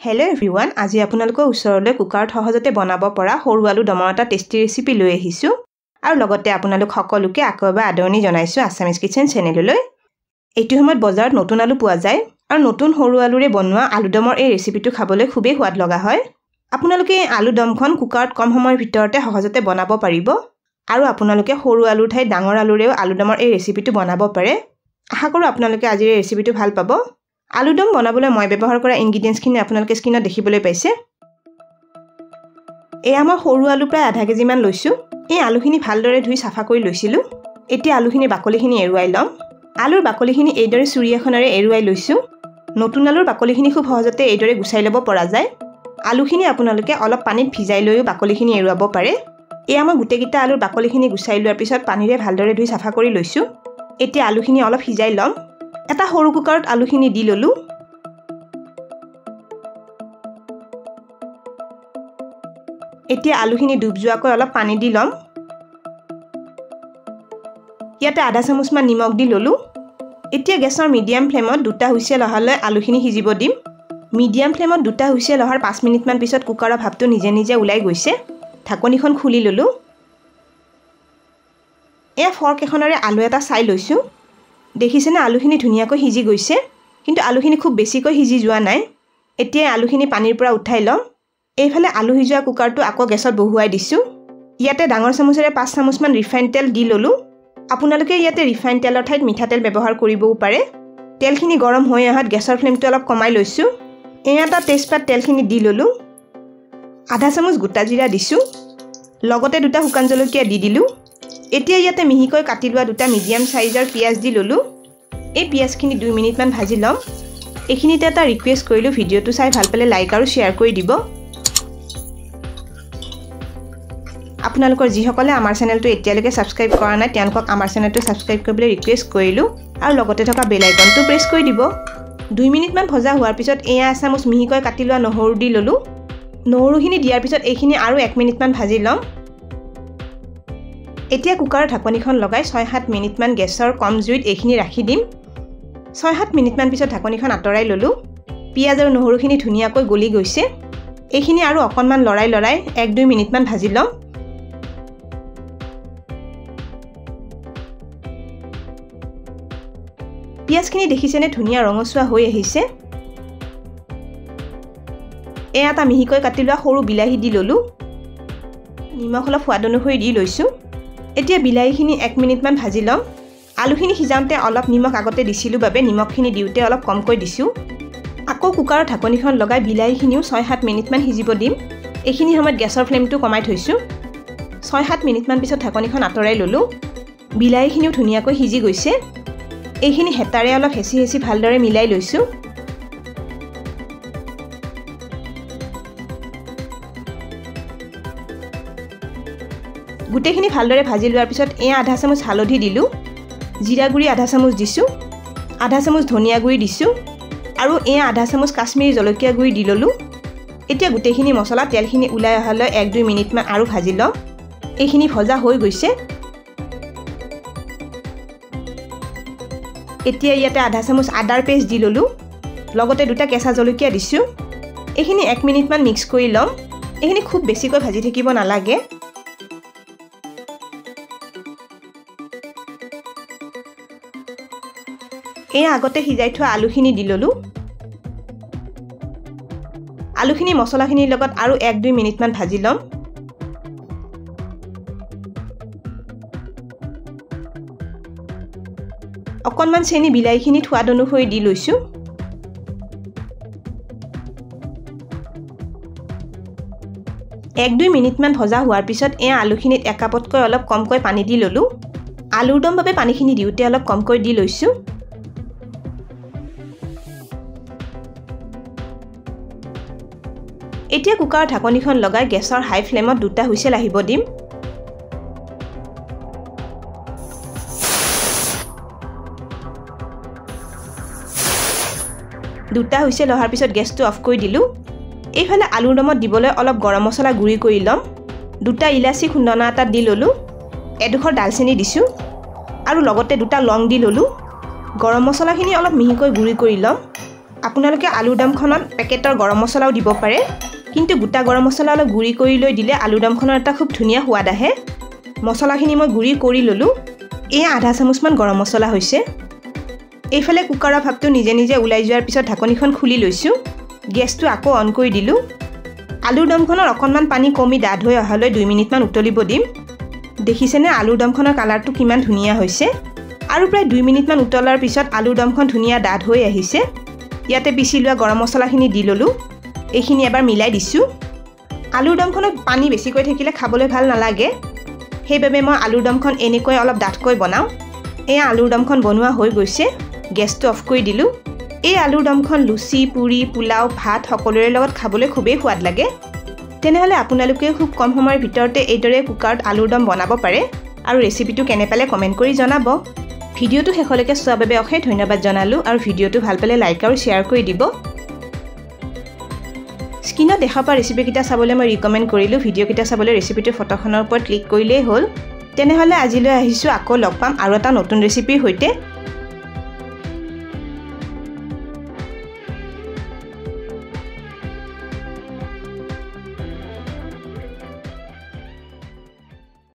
Hello everyone আজি আপোনালোকৰ ওচৰলৈ কুকাৰত সহজতে বনাব পৰা সৰু আলু দমৰ এটা টেষ্টি ৰেচিপি লৈ আহিছোঁ। আৰু লগতে আপোনালোক সকলোকে আকৌ এবাৰ আদৰণি জনাইছোঁ আছামিজ কিটচেন চেনেললৈ এইটো সময়ত বজাৰত নতুন আলু পোৱা যায় আৰু নতুন সৰু আলুৰে বনোৱা আলুদমৰ এই ৰেচিপিটো খাবলৈ খুবেই সোৱাদ লগা হয়। আপোনালোকে এই আলু দমখন কুকাৰত কম সময়ৰ ভিতৰতে সহজতে বনাব পাৰিব আৰু আপোনালোকে সৰু আলুৰ ঠাইত ডাঙৰ আলুৰেও আলুদমৰ এই ৰেচিপিটো বনাব পাৰে। আশা কৰোঁ আপোনালোকে আজিৰ এই ৰেচিপিটো ভাল পাব। আলুদম বনাবলৈ মই ব্যৱহাৰ কৰা ইনগ্ৰিডিয়েণ্টছখিনি আপোনালোকে স্ক্ৰীণত দেখিবলৈ পাইছে। এয়া মই সৰু আলু প্ৰায় আধা কেজিমান লৈছোঁ। এই আলুখিনি ভালদৰে ধুই চাফা কৰি লৈছিলোঁ। এতিয়া আলুখিনি বাকলিখিনি এৰুৱাই ল'ম। আলুৰ বাকলিখিনি এইদৰে চুৰি এখনেৰে এৰুৱাই লৈছোঁ। নতুন আলুৰ বাকলিখিনি খুব সহজতে এইদৰে গুচাই ল'ব পৰা যায়। আলুখিনি আপোনালোকে অলপ পানীত ভিজাই লৈও বাকলিখিনি এৰুৱাব পাৰে। এয়া মই গোটেইকেইটা আলুৰ বাকলিখিনি গুচাই লোৱাৰ পিছত পানীৰে ভালদৰে ধুই চাফা কৰি লৈছোঁ। এতিয়া আলুখিনি অলপ সিজাই ল'ম। এটা সৰু কুকাৰত আলুখিনি দি ল'লোঁ। এতিয়া আলুখিনি ডুব যোৱাকৈ অলপ পানী দি ল'ম। ইয়াতে আধা চামুচমান নিমখ দি ল'লোঁ। এতিয়া গেছৰ মিডিয়াম ফ্লেমত দুটা হুইচেল অহালৈ আলুখিনি সিজিব দিম। মিডিয়াম ফ্লেমত দুটা হুইচেল অহাৰ পাঁচ মিনিটমান পিছত কুকাৰৰ ভাপটো নিজে নিজে ওলাই গৈছে। ঢাকনিখন খুলি ল'লোঁ। এয়া ফৰ্ক এখনেৰে আলু এটা চাই লৈছোঁ। দেখিছেনে আলুখিনি ধুনীয়াকৈ সিজি গৈছে কিন্তু আলুখিনি খুব বেছিকৈ সিজি যোৱা নাই। এতিয়া আলুখিনি পানীৰ পৰা উঠাই ল'ম। এইফালে আলু সিজোৱা কুকাৰটো আকৌ গেছত বহুৱাই দিছোঁ। ইয়াতে ডাঙৰ চামুচেৰে পাঁচ চামুচমান ৰিফাইন তেল দি ল'লোঁ। আপোনালোকে ইয়াতে ৰিফাইন তেলৰ ঠাইত মিঠাতেল ব্যৱহাৰ কৰিবও পাৰে। তেলখিনি গৰম হৈ অহাত গেছৰ ফ্লেমটো অলপ কমাই লৈছোঁ। এয়া এটা তেজপাত তেলখিনি দি ল'লোঁ। আধা চামুচ গোটা জিৰা দিছোঁ। লগতে দুটা শুকান জলকীয়া দি দিলোঁ। এতিয়া ইয়াতে মিহিকৈ কাটি লোৱা দুটা মিডিয়াম চাইজৰ পিঁয়াজ দি ল'লোঁ। এই পিঁয়াজখিনি দুই মিনিটমান ভাজি ল'ম। এইখিনিতে এটা ৰিকুৱেষ্ট কৰিলোঁ ভিডিঅ'টো চাই ভাল পালে লাইক আৰু শ্বেয়াৰ কৰি দিব। আপোনালোকৰ যিসকলে আমাৰ চেনেলটো এতিয়ালৈকে ছাবস্ক্ৰাইব কৰা নাই তেওঁলোকক আমাৰ চেনেলটো ছাবস্ক্ৰাইব কৰিবলৈ ৰিকুৱেষ্ট কৰিলোঁ আৰু লগতে থকা বেল আইকনটো প্ৰেছ কৰি দিব। দুই মিনিটমান ভজা হোৱাৰ পিছত এয়া এচামুচ মিহিকৈ কাটি লোৱা নহৰু দি ল'লোঁ। নহৰুখিনি দিয়াৰ পিছত এইখিনি আৰু এক মিনিটমান ভাজি ল'ম। এতিয়া কুকাৰৰ ঢাকনিখন লগাই ছয় সাত মিনিটমান গেছৰ কম জুইত এইখিনি ৰাখি দিম। ছয় সাত মিনিটমান পিছত ঢাকনিখন আঁতৰাই ল'লোঁ। পিঁয়াজ আৰু নহৰুখিনি ধুনীয়াকৈ গলি গৈছে। এইখিনি আৰু অকণমান লৰাই লৰাই এক দুই মিনিটমান ভাজি ল'ম। পিঁয়াজখিনি দেখিছেনে? ধুনীয়া ৰঙচুৱা হৈ আহিছে। এয়া এটা মিহিকৈ কাটি লোৱা সৰু বিলাহী দি ল'লোঁ। নিমখ অলপ সোৱাদ অনুসৰি দি লৈছোঁ। এতিয়া বিলাহীখিনি এক মিনিটমান ভাজি ল'ম। আলুখিনি সিজাওঁতে অলপ নিমখ আগতে দিছিলোঁ বাবে নিমখখিনি দিওঁতে অলপ কমকৈ দিছোঁ। আকৌ কুকাৰৰ ঢাকনিখন লগাই বিলাহীখিনিও ছয় সাত মিনিটমান সিজিব দিম। এইখিনি সময়ত গেছৰ ফ্লেমটো কমাই থৈছোঁ। ছয় সাত মিনিটমান পিছত ঢাকনিখন আঁতৰাই ল'লোঁ। বিলাহীখিনিও ধুনীয়াকৈ সিজি গৈছে। এইখিনি হেতাৰে অলপ হেঁচি হেঁচি ভালদৰে মিলাই লৈছোঁ। গোটেইখিনি ভালদৰে ভাজি লোৱাৰ পিছত এয়া আধা চামুচ হালধি দিলোঁ জিৰা গুড়ি আধা চামুচ দিছোঁ আধা চামুচ ধনিয়া গুড়ি দিছোঁ আৰু এয়া আধা চামুচ কাশ্মীৰী জলকীয়া গুড়ি দি ল'লোঁ। এতিয়া গোটেইখিনি মছলা তেলখিনি ওলাই অহালৈ এক দুই মিনিটমান আৰু ভাজি ল'ম এইখিনি ভজা হৈ গৈছে। এতিয়া ইয়াতে আধা চামুচ আদাৰ পেষ্ট দি ল'লোঁ লগতে দুটা কেঁচা জলকীয়া দিছোঁ। এইখিনি এক মিনিটমান মিক্স কৰি ল'ম। এইখিনি খুব বেছিকৈ ভাজি থাকিব নালাগে। এয়া আগতে সিজাই থোৱা আলুখিনি দি ল'লোঁ। আলুখিনি মছলাখিনিৰ লগত আৰু এক দুই মিনিটমান ভাজি ল'ম। অকণমান চেনি বিলাহীখিনিত সোৱাদ অনুসৰি দি লৈছোঁ। এক দুই মিনিটমান ভজা হোৱাৰ পিছত এয়া আলুখিনিত একাপতকৈ অলপ কমকৈ পানী দি ল'লোঁ। আলুৰ দম বাবে পানীখিনি দিওঁতে অলপ কমকৈ দি লৈছোঁ। এতিয়া কুকাৰৰ ঢাকনিখন লগাই গেছৰ হাই ফ্লেমত দুটা হুইচেল আহিব দিম। দুটা হুইচেল অহাৰ পিছত গেছটো অফ কৰি দিলোঁ। এইফালে আলুৰ দমত দিবলৈ অলপ গৰম মছলা গুড়ি কৰি ল'ম। দুটা ইলাচি খুন্দনা এটাত দি ল'লোঁ। এডোখৰ ডালচেনি দিছোঁ। আৰু লগতে দুটা লং দি ল'লোঁ। গৰম মছলাখিনি অলপ মিহিকৈ গুড়ি কৰি ল'ম। আপোনালোকে আলুৰ দমখনত পেকেটৰ গৰম মছলাও দিব পাৰে। কিন্তু গোটা গৰম মছলা অলপ গুড়ি কৰি লৈ দিলে আলুৰ দমখনৰ এটা খুব ধুনীয়া সোৱাদ আহে। মছলাখিনি মই গুড়ি কৰি ল'লোঁ। এয়া আধা চামুচমান গৰম মছলা হৈছে। এইফালে কুকাৰৰ ভাপটো নিজে নিজে ওলাই যোৱাৰ পিছত ঢাকনিখন খুলি লৈছোঁ। গেছটো আকৌ অন কৰি দিলোঁ। আলুৰ দমখনত অকণমান পানী কমি ডাঠ হৈ অহালৈ দুই মিনিটমান উতলিব দিম। দেখিছেনে আলুৰ দমখনৰ কালাৰটো কিমান ধুনীয়া হৈছে। আৰু প্ৰায় দুই মিনিটমান উতলাৰ পিছত আলুৰ দমখন ধুনীয়া ডাঠ হৈ আহিছে। ইয়াতে পিচি লোৱা গৰম মছলাখিনি দি ল'লোঁ। এইখিনি এবাৰ মিলাই দিছোঁ। আলুৰ দমখনত পানী বেছিকৈ থাকিলে খাবলৈ ভাল নালাগে। সেইবাবে মই আলুৰ দমখন এনেকৈ অলপ ডাঠকৈ বনাওঁ। এয়া আলুৰ দমখন বনোৱা হৈ গৈছে। গেছটো অফ কৰি দিলোঁ। এই আলুৰ দমখন লুচি পুৰি পোলাও ভাত সকলোৰে লগত খাবলৈ খুবেই সোৱাদ লাগে। তেনেহ'লে আপোনালোকেও খুব কম সময়ৰ ভিতৰতে এইদৰে কুকাৰত আলুৰ দম বনাব পাৰে আৰু ৰেচিপিটো কেনে পালে কমেণ্ট কৰি জনাব। ভিডিঅ'টো শেষলৈকে চোৱাৰ বাবে অশেষ ধন্যবাদ জনালোঁ আৰু ভিডিঅ'টো ভাল পালে লাইক আৰু শ্বেয়াৰ কৰি দিব। স্ক্ৰীণত দেখা পোৱা ৰেচিপিকেইটা চাবলৈ মই ৰিকমেণ্ড কৰিলোঁ। ভিডিঅ'কেইটা চাবলৈ ৰেচিপিটোৰ ফটোখনৰ ওপৰত ক্লিক কৰিলেই হ'ল। তেনেহ'লে আজিলৈ আহিছোঁ। আকৌ লগ পাম আৰু এটা নতুন ৰেচিপিৰ সৈতে।